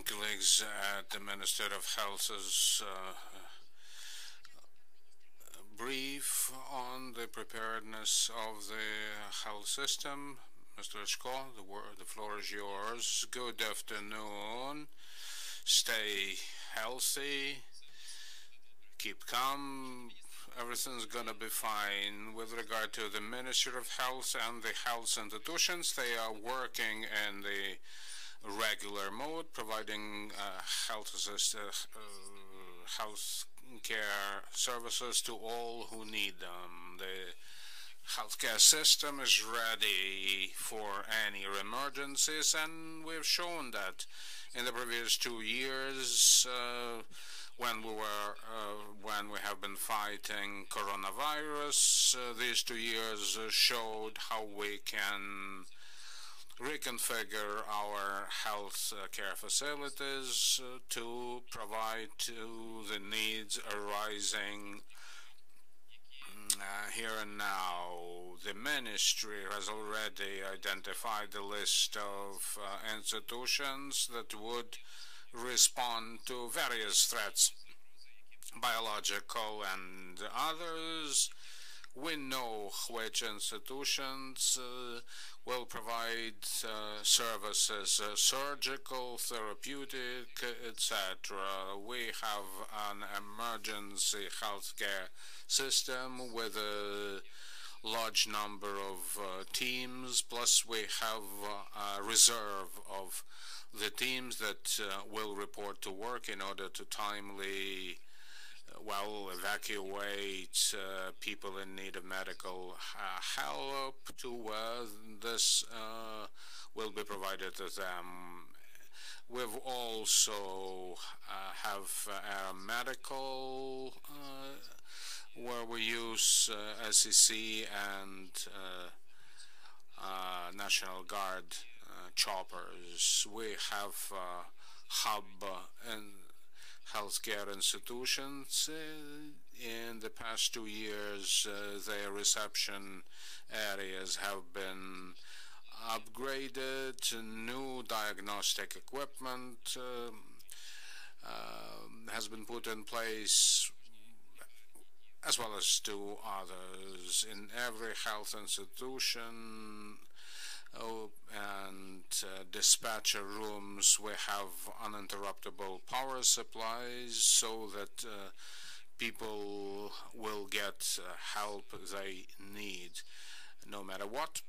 colleagues at the Minister of Health's uh, brief on the preparedness of the health system. Mr. Liashko, the, the floor is yours. Good afternoon. Stay healthy. Keep calm. Everything's gonna be fine. With regard to the Ministry of Health and the health institutions, they are working in the regular mode, providing uh, health assist, uh, health care services to all who need them. The healthcare system is ready for any emergencies, and we've shown that in the previous two years. Uh, when we were uh, when we have been fighting coronavirus, uh, these two years showed how we can reconfigure our health uh, care facilities uh, to provide to the needs arising uh, here and now. The ministry has already identified the list of uh, institutions that would respond to various threats, biological and others. We know which institutions uh, will provide uh, services, uh, surgical, therapeutic, etc. We have an emergency healthcare system with a large number of uh, teams, plus we have uh, a reserve of the teams that uh, will report to work in order to timely well, evacuate uh, people in need of medical uh, help to this uh, will be provided to them. We've also uh, have uh, medical where we use SEC and National Guard choppers. We have hub and healthcare institutions. Uh, in the past two years, uh, their reception areas have been upgraded, new diagnostic equipment um, uh, has been put in place as well as two others. In every health institution, Oh, and uh, dispatcher rooms we have uninterruptible power supplies so that uh, people will get uh, help they need no matter what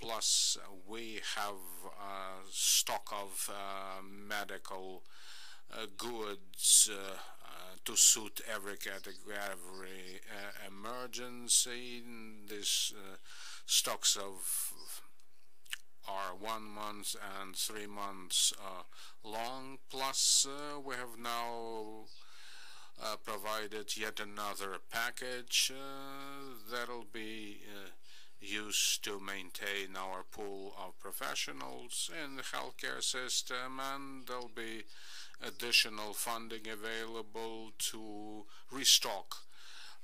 plus we have a stock of uh, medical uh, goods uh, to suit every category, every emergency. These stocks of are one month and three months uh, long. Plus, uh, we have now uh, provided yet another package that'll be used to maintain our pool of professionals in the healthcare system and there'll be additional funding available to restock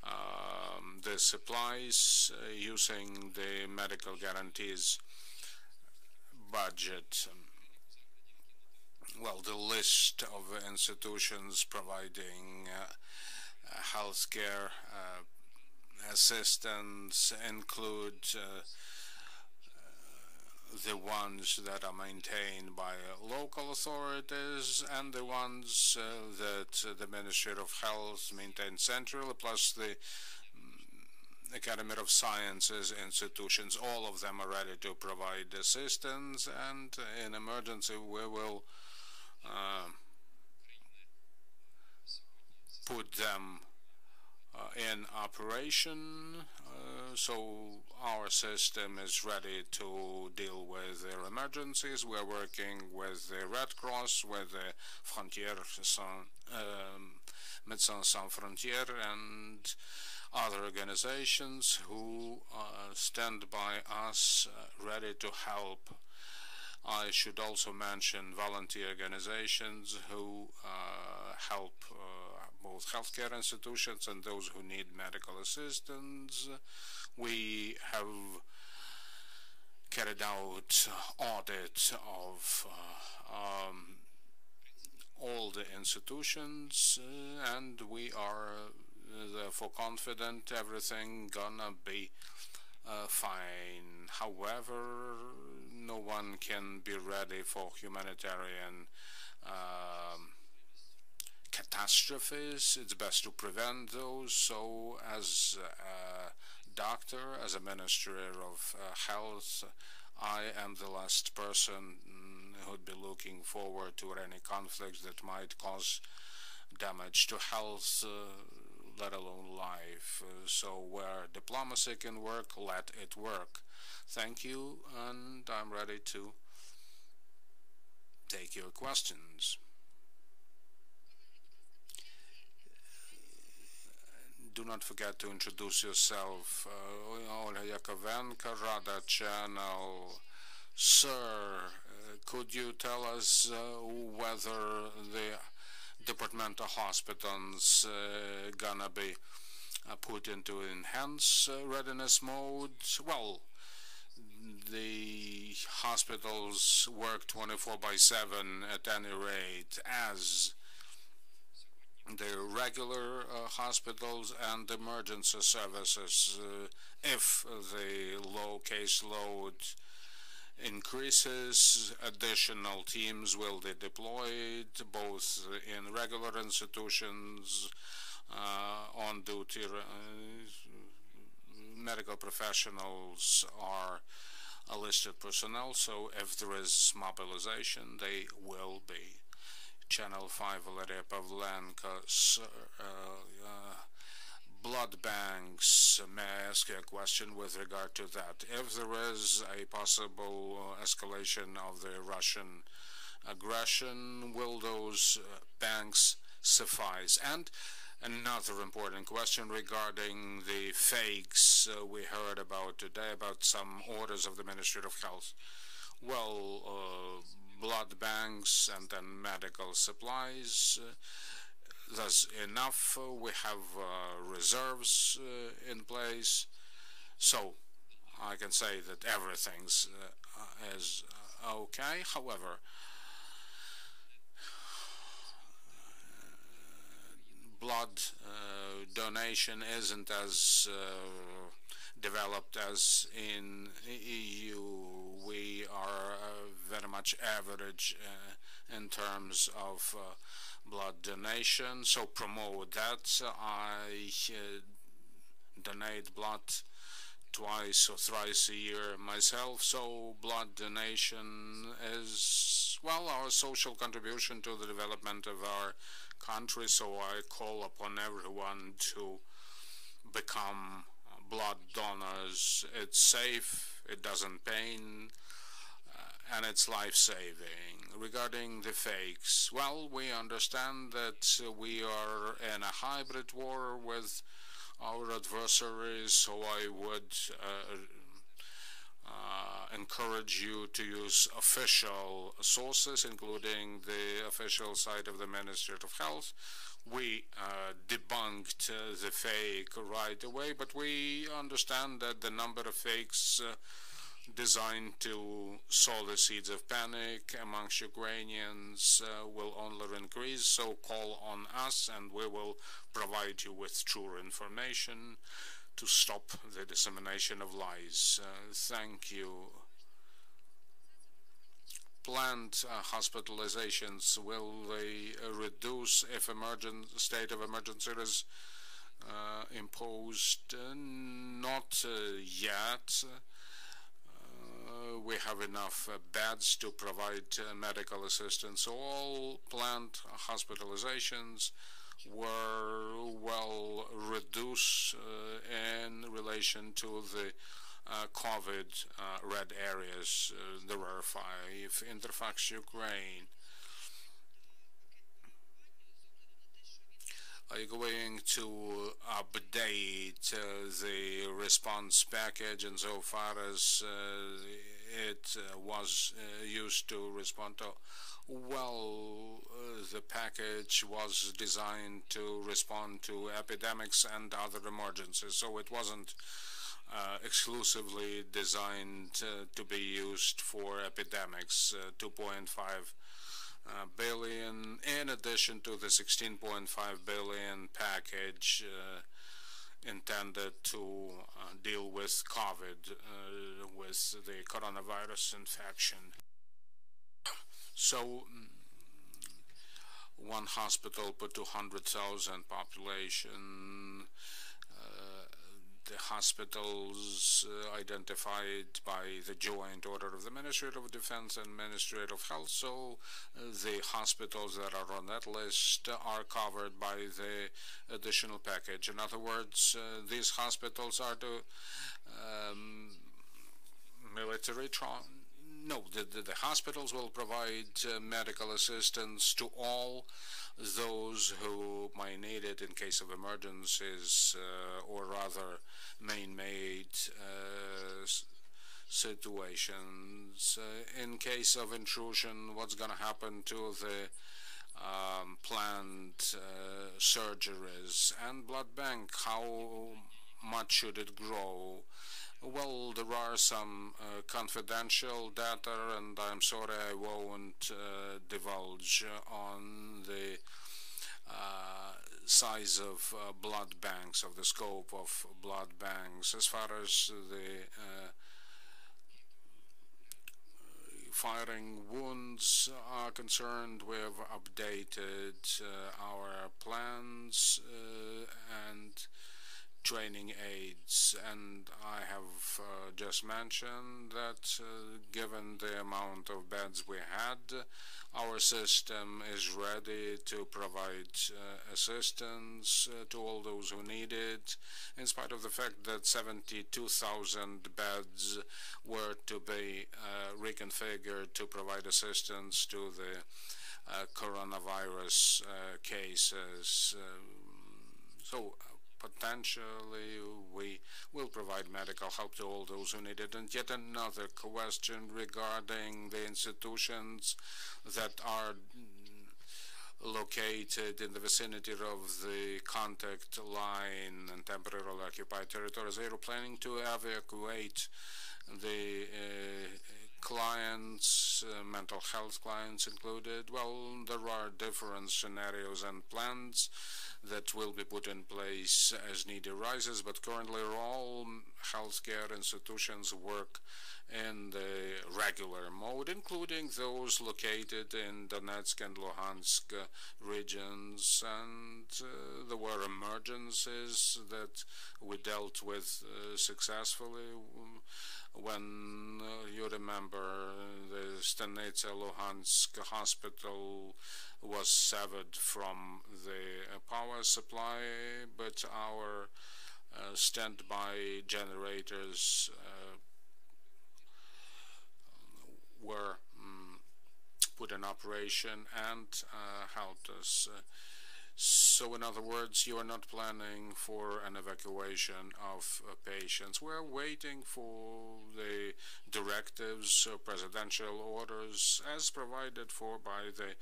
um, the supplies uh, using the medical guarantees budget. Well, the list of institutions providing uh, uh healthcare uh, assistance include uh, the ones that are maintained by local authorities and the ones uh, that uh, the Ministry of Health maintains centrally, plus the Academy of Sciences institutions, all of them are ready to provide assistance and in emergency we will uh, put them uh, in operation uh, so our system is ready to deal with their emergencies. We're working with the Red Cross, with the Frontières Sans, um, Médecins Sans Frontières and other organizations who uh, stand by us uh, ready to help. I should also mention volunteer organizations who uh, help uh, both healthcare institutions and those who need medical assistance. We have carried out audit of uh, um, all the institutions, uh, and we are therefore confident everything gonna be uh, fine. However, no one can be ready for humanitarian um, catastrophes. It's best to prevent those. So, as a doctor, as a minister of uh, health, I am the last person who'd be looking forward to any conflicts that might cause damage to health, uh, let alone life. Uh, so where diplomacy can work, let it work. Thank you, and I'm ready to take your questions. do not forget to introduce yourself. Uh, Rada Channel. Sir, uh, could you tell us uh, whether the departmental hospitals uh, gonna be uh, put into enhanced uh, readiness mode? Well, the hospitals work 24 by 7 at any rate as the regular uh, hospitals and emergency services. Uh, if the low caseload increases, additional teams will be deployed both in regular institutions, uh, on duty. Uh, medical professionals are listed personnel, so if there is mobilization, they will be Channel 5, Valeria Pavlenko, uh, uh, blood banks. May I ask you a question with regard to that? If there is a possible uh, escalation of the Russian aggression, will those uh, banks suffice? And another important question regarding the fakes uh, we heard about today about some orders of the Ministry of Health. Well, uh, blood banks and then medical supplies. Uh, there's enough. Uh, we have uh, reserves uh, in place. So I can say that everything's uh, is okay. However, blood donation isn't as developed as in EU. We are uh, very much average uh, in terms of uh, blood donation, so promote that. I donate blood twice or thrice a year myself, so blood donation is, well, our social contribution to the development of our country, so I call upon everyone to become blood donors. It's safe, it doesn't pain, uh, and it's life-saving. Regarding the fakes, well, we understand that we are in a hybrid war with our adversaries, so I would uh, uh, encourage you to use official sources, including the official site of the Ministry of Health, we uh, debunked the fake right away, but we understand that the number of fakes uh, designed to sow the seeds of panic amongst Ukrainians uh, will only increase. So call on us and we will provide you with true information to stop the dissemination of lies. Uh, thank you planned uh, hospitalizations, will they uh, reduce if emergent state of emergency is uh, imposed? not yet. We have enough beds to provide medical assistance. All planned hospitalizations were well reduced uh, in relation to the uh, COVID uh, red areas. Uh, there were five. Interfax Ukraine. Are you going to update uh, the response package and so far as uh, it uh, was used to respond to? Well, the package was designed to respond to epidemics and other emergencies, so it wasn't uh, exclusively designed uh, to be used for epidemics. Uh, 2.5 uh, billion in addition to the 16.5 billion package uh, intended to uh, deal with COVID, uh, with the coronavirus infection. So, mm, one hospital per 200,000 population, the hospitals uh, identified by the joint order of the Ministry of Defense and Ministry of Health. So uh, the hospitals that are on that list are covered by the additional package. In other words, uh, these hospitals are the um, military no, the, the, the, hospitals will provide uh, medical assistance to all those who might need it in case of emergencies uh, or rather man-made uh, situations. Uh, in case of intrusion, what's going to happen to the um, planned uh, surgeries and blood bank? How much should it grow? Well, there are some uh, confidential data, and I'm sorry I won't uh, divulge on the uh, size of uh, blood banks, of the scope of blood banks. As far as the uh, firing wounds are concerned, we have updated uh, our plans training aids and I have uh, just mentioned that uh, given the amount of beds we had our system is ready to provide uh, assistance uh, to all those who need it in spite of the fact that 72,000 beds were to be uh, reconfigured to provide assistance to the uh, coronavirus cases so potentially we will provide medical help to all those who need it. And yet another question regarding the institutions that are located in the vicinity of the contact line and temporarily occupied territories. They are planning to evacuate the uh, clients, uh, mental health clients included. Well, there are different scenarios and plans that will be put in place as need arises, but currently all healthcare institutions work in the regular mode, including those located in Donetsk and Luhansk regions. And uh, there were emergencies that we dealt with uh, successfully when uh, you remember the Stanitsa Luhansk hospital was severed from the power supply, but our uh, standby generators uh, were um, put in operation and uh, helped us. So in other words, you are not planning for an evacuation of uh, patients. We're waiting for the directives, uh, presidential orders, as provided for by the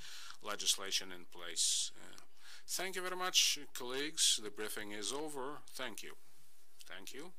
legislation in place. Uh, thank you very much, colleagues. The briefing is over. Thank you. Thank you.